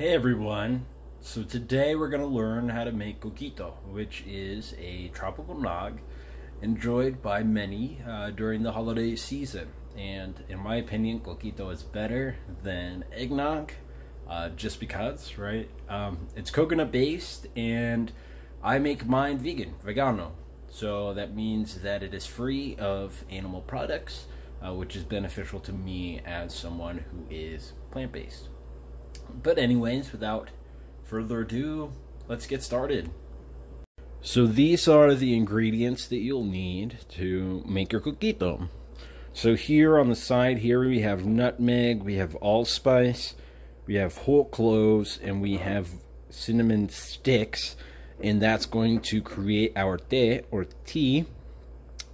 Hey everyone! So today we're going to learn how to make coquito, which is a tropical nog enjoyed by many uh, during the holiday season. And in my opinion, coquito is better than eggnog, uh, just because, right? Um, it's coconut based, and I make mine vegan, vegano. So that means that it is free of animal products, uh, which is beneficial to me as someone who is plant based. But, anyways, without further ado, let's get started. So, these are the ingredients that you'll need to make your coquito. So, here on the side, here we have nutmeg, we have allspice, we have whole cloves, and we have cinnamon sticks. And that's going to create our té or tea.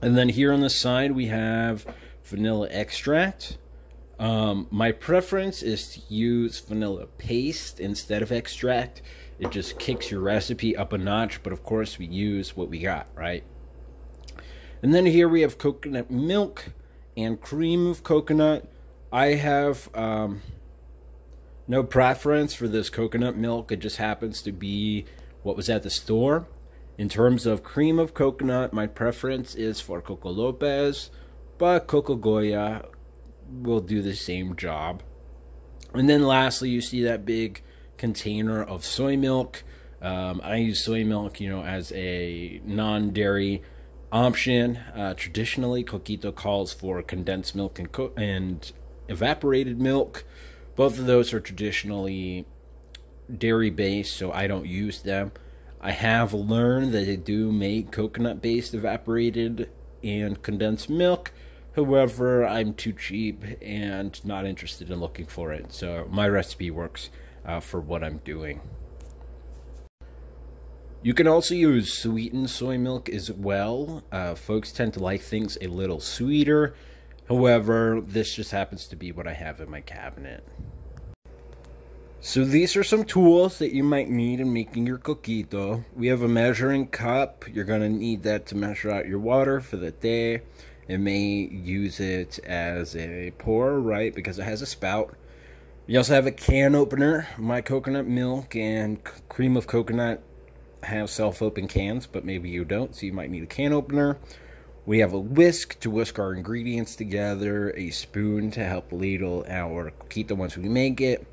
And then here on the side, we have vanilla extract um, my preference is to use vanilla paste instead of extract. It just kicks your recipe up a notch, but of course we use what we got, right? And then here we have coconut milk and cream of coconut. I have um, no preference for this coconut milk. It just happens to be what was at the store. In terms of cream of coconut, my preference is for Coco Lopez, but Coco Goya will do the same job. And then lastly, you see that big container of soy milk. Um, I use soy milk, you know, as a non-dairy option. Uh, traditionally, Coquito calls for condensed milk and, co- and evaporated milk. Both of those are traditionally dairy based, so I don't use them. I have learned that they do make coconut based evaporated and condensed milk. However, I'm too cheap and not interested in looking for it. So my recipe works uh, for what I'm doing. You can also use sweetened soy milk as well. Uh, folks tend to like things a little sweeter. However, this just happens to be what I have in my cabinet. So these are some tools that you might need in making your coquito. We have a measuring cup. You're going to need that to measure out your water for the day. It may use it as a pour, right? Because it has a spout. You also have a can opener. My coconut milk and cream of coconut have self-open cans, but maybe you don't, so you might need a can opener. We have a whisk to whisk our ingredients together, a spoon to help ladle our coquito once we make it.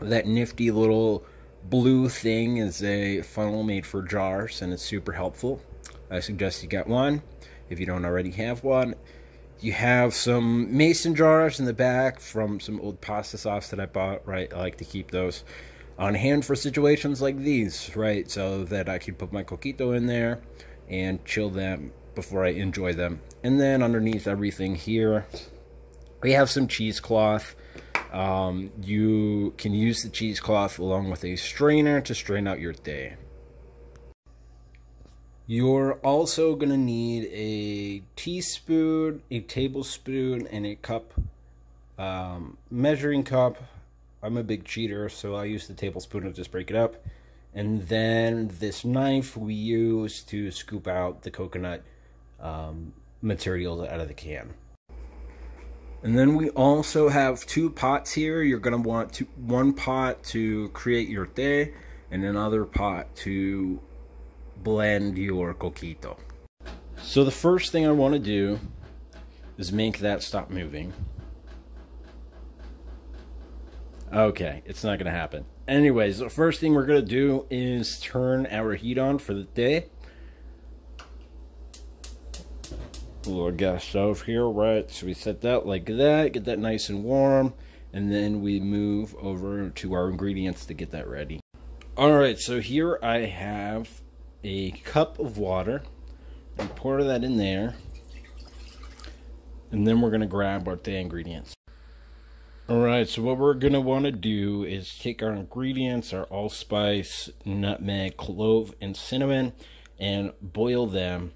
That nifty little blue thing is a funnel made for jars, and it's super helpful. I suggest you get one if you don't already have one. You have some mason jars in the back from some old pasta sauce that I bought, right? I like to keep those on hand for situations like these, right? So that I can put my coquito in there and chill them before I enjoy them. And then underneath everything here, we have some cheesecloth. Um, you can use the cheesecloth along with a strainer to strain out your té. You're also going to need a teaspoon, a tablespoon, and a cup, um, measuring cup. I'm a big cheater, so I use the tablespoon to just break it up. And then this knife we use to scoop out the coconut um, materials out of the can. And then we also have two pots here. You're going to want to, one pot to create your té and another pot to blend your coquito. So the first thing I want to do is make that stop moving. Okay, it's not going to happen. Anyways, the first thing we're going to do is turn our heat on for the té. Little gas stove here, right? So we set that like that, get that nice and warm, and then we move over to our ingredients to get that ready. Alright, so here I have a cup of water and pour that in there. And then we're going to grab our the ingredients. Alright, so what we're going to want to do is take our ingredients, our allspice, nutmeg, clove, and cinnamon, and boil them,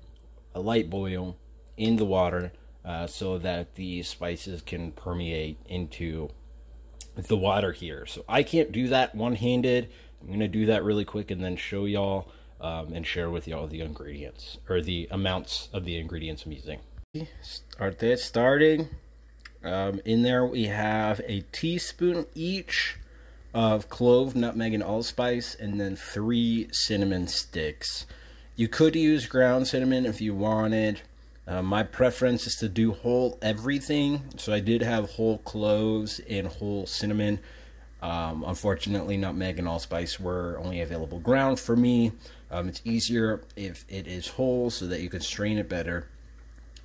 a light boil, in the water uh, so that the spices can permeate into the water here. So I can't do that one-handed. I'm going to do that really quick and then show y'all um, and share with you all the ingredients or the amounts of the ingredients I'm using. Start this starting. Um, in there we have a teaspoon each of clove, nutmeg, and allspice, and then three cinnamon sticks. You could use ground cinnamon if you wanted. Uh, my preference is to do whole everything, so I did have whole cloves and whole cinnamon. Um, unfortunately, nutmeg and allspice were only available ground for me. Um, it's easier if it is whole so that you can strain it better.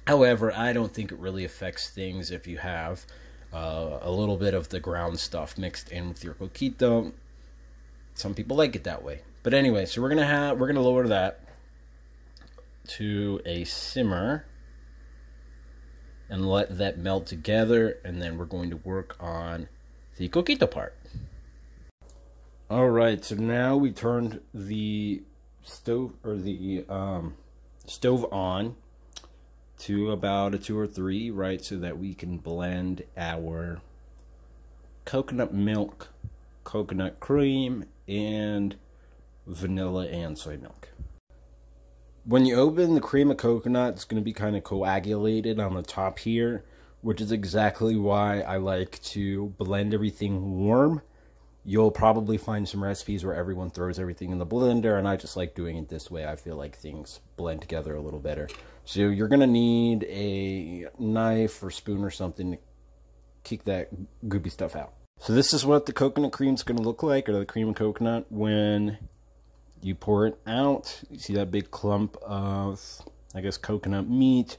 However, I don't think it really affects things if you have uh, a little bit of the ground stuff mixed in with your coquito. Some people like it that way. But anyway, so we're gonna have we're gonna lower that to a simmer and let that melt together and then we're going to work on the coquito part. All right, so now we turned the stove or the um, stove on to about a two or three, right, so that we can blend our coconut milk, coconut cream, and vanilla and soy milk. When you open the cream of coconut, it's going to be kind of coagulated on the top here, which is exactly why I like to blend everything warm. You'll probably find some recipes where everyone throws everything in the blender, and I just like doing it this way. I feel like things blend together a little better. So you're going to need a knife or spoon or something to kick that goopy stuff out. So this is what the coconut cream is going to look like, or the cream of coconut, when you pour it out. You see that big clump of, I guess, coconut meat,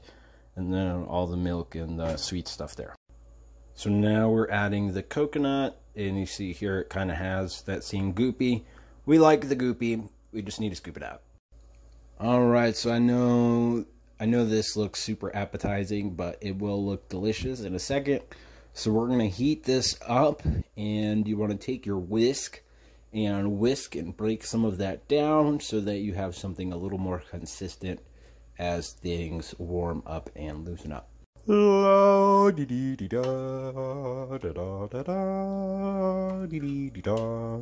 and then all the milk and the sweet stuff there. So now we're adding the coconut, and you see here it kind of has that same goopy. We like the goopy, we just need to scoop it out. All right, so I know I know this looks super appetizing, but it will look delicious in a second. So we're going to heat this up, and you want to take your whisk and whisk and break some of that down so that you have something a little more consistent as things warm up and loosen up.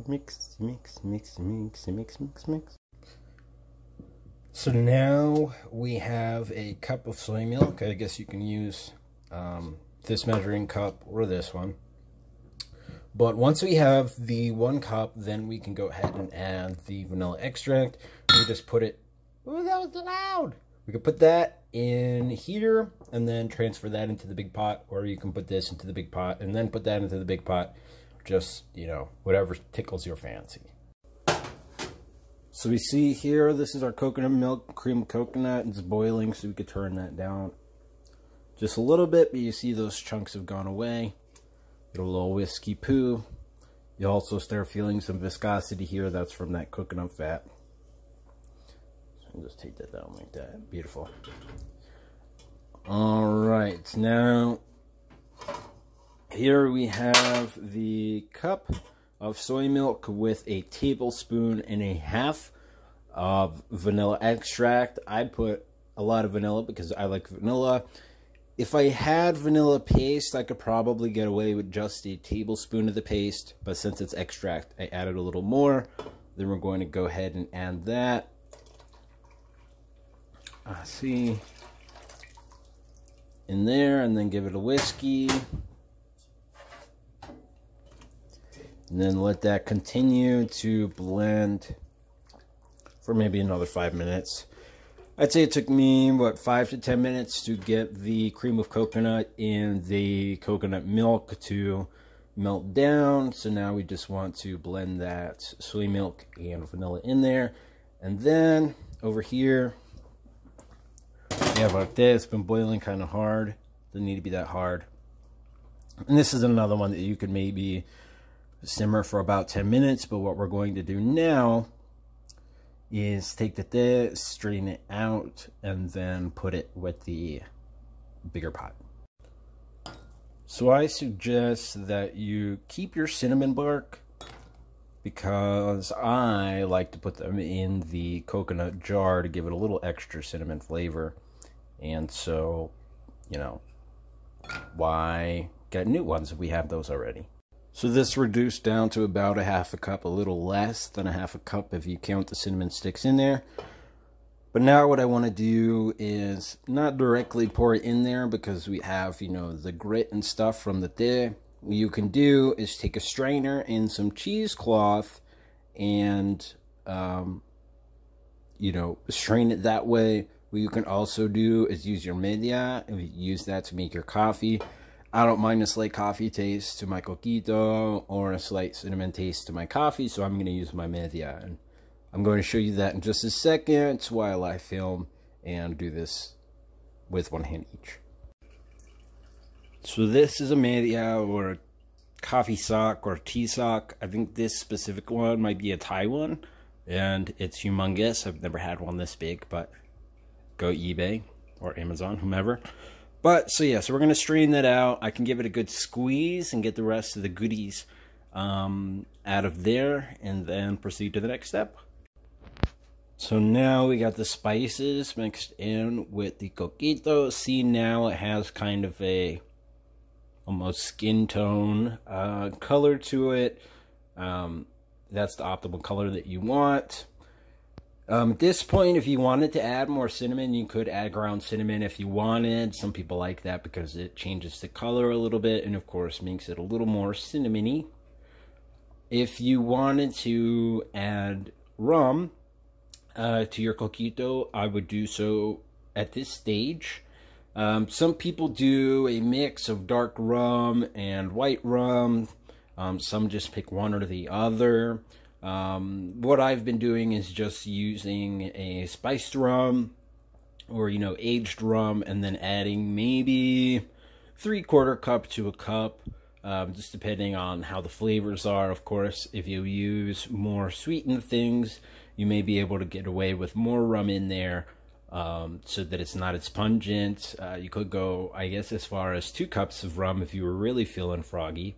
Mix, mix, mix, mix, mix, mix, mix. So now we have a cup of soy milk. I guess you can use um, this measuring cup or this one. But once we have the one cup, then we can go ahead and add the vanilla extract. We just put it, oh, that was loud. We can put that in here and then transfer that into the big pot, or you can put this into the big pot and then put that into the big pot. Just, you know, whatever tickles your fancy. So we see here, this is our coconut milk, cream coconut. It's boiling, so we could turn that down just a little bit, but you see those chunks have gone away. A little whiskey poo. You also start feeling some viscosity here. That's from that coconut fat. Just take that down like that. Beautiful. All right, now here we have the cup of soy milk with a tablespoon and a half of vanilla extract. I put a lot of vanilla because I like vanilla. If I had vanilla paste, I could probably get away with just a tablespoon of the paste, but since it's extract, I added a little more. Then we're going to go ahead and add that. See, in there, and then give it a whiskey. And then let that continue to blend for maybe another five minutes. I'd say it took me, what, five to ten minutes to get the cream of coconut and the coconut milk to melt down. So now we just want to blend that soy milk and vanilla in there. And then over here, have like this. It's been boiling kind of hard. Doesn't need to be that hard. And this is another one that you could maybe simmer for about 10 minutes. But what we're going to do now is take the this, strain it out, and then put it with the bigger pot. So I suggest that you keep your cinnamon bark because I like to put them in the coconut jar to give it a little extra cinnamon flavor. And so, you know, why get new ones if we have those already? So this reduced down to about a half a cup, a little less than a half a cup if you count the cinnamon sticks in there. But now what I want to do is not directly pour it in there because we have, you know, the grit and stuff from the tea. what you can do is take a strainer and some cheesecloth and, um, you know, strain it that way. What you can also do is use your media and use that to make your coffee. I don't mind a slight coffee taste to my coquito or a slight cinnamon taste to my coffee, so I'm going to use my media. And I'm going to show you that in just a second while I film and do this with one hand each. So this is a media or a coffee sock or tea sock. I think this specific one might be a Thai one, and it's humongous. I've never had one this big, but go eBay or Amazon, whomever. But so yeah, so we're gonna strain that out. I can give it a good squeeze and get the rest of the goodies um, out of there, and then proceed to the next step. So now we got the spices mixed in with the coquito. See now it has kind of a almost skin tone uh, color to it. Um, that's the optimal color that you want. Um, at this point, if you wanted to add more cinnamon, you could add ground cinnamon if you wanted. Some people like that because it changes the color a little bit and, of course, makes it a little more cinnamony. If you wanted to add rum uh, to your coquito, I would do so at this stage. Um, some people do a mix of dark rum and white rum. Um, some just pick one or the other. Um, what I've been doing is just using a spiced rum or, you know, aged rum and then adding maybe three quarter cup to a cup, um, just depending on how the flavors are. Of course, if you use more sweetened things, you may be able to get away with more rum in there um, so that it's not as pungent. Uh, you could go, I guess, as far as two cups of rum if you were really feeling froggy.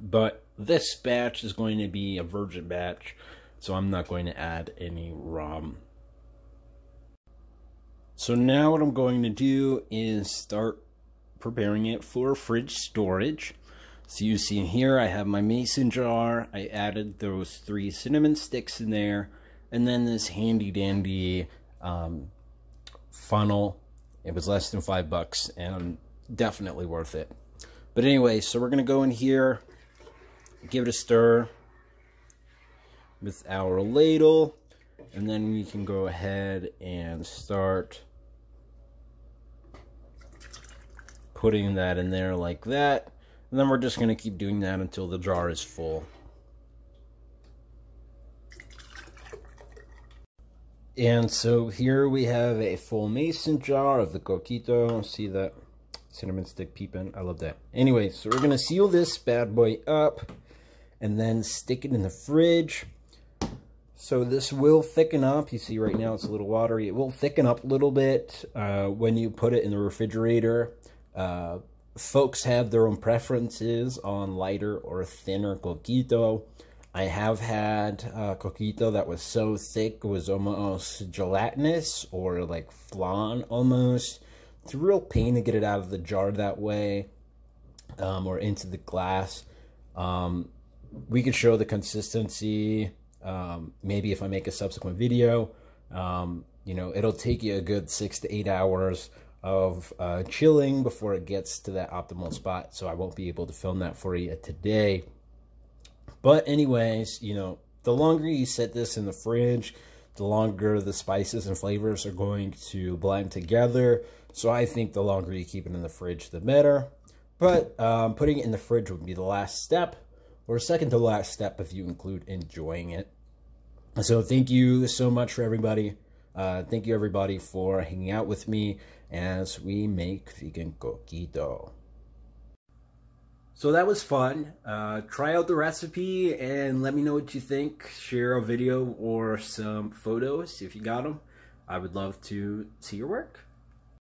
But this batch is going to be a virgin batch, so I'm not going to add any rum. So now what I'm going to do is start preparing it for fridge storage. So you see here I have my mason jar. I added those three cinnamon sticks in there. And then this handy dandy um, funnel. It was less than five bucks and definitely worth it. But anyway, so we're going to go in here give it a stir with our ladle and then we can go ahead and start putting that in there like that. And then we're just going to keep doing that until the jar is full. And so here we have a full mason jar of the coquito. See that cinnamon stick peeping? I love that. Anyway so we're going to seal this bad boy up and then stick it in the fridge. So this will thicken up. You see right now it's a little watery. It will thicken up a little bit uh, when you put it in the refrigerator. Uh, folks have their own preferences on lighter or thinner coquito. I have had uh, coquito that was so thick it was almost gelatinous or like flan almost. It's a real pain to get it out of the jar that way um, or into the glass. Um, we could show the consistency. Um, maybe if I make a subsequent video, um, you know, it'll take you a good six to eight hours of uh, chilling before it gets to that optimal spot. So I won't be able to film that for you today. But anyways, you know, the longer you set this in the fridge, the longer the spices and flavors are going to blend together. So I think the longer you keep it in the fridge, the better. But um, putting it in the fridge would be the last step or second to last step if you include enjoying it. So thank you so much for everybody. Uh, thank you everybody for hanging out with me as we make vegan coquito. So that was fun. Uh, try out the recipe and let me know what you think. Share a video or some photos if you got them. I would love to see your work.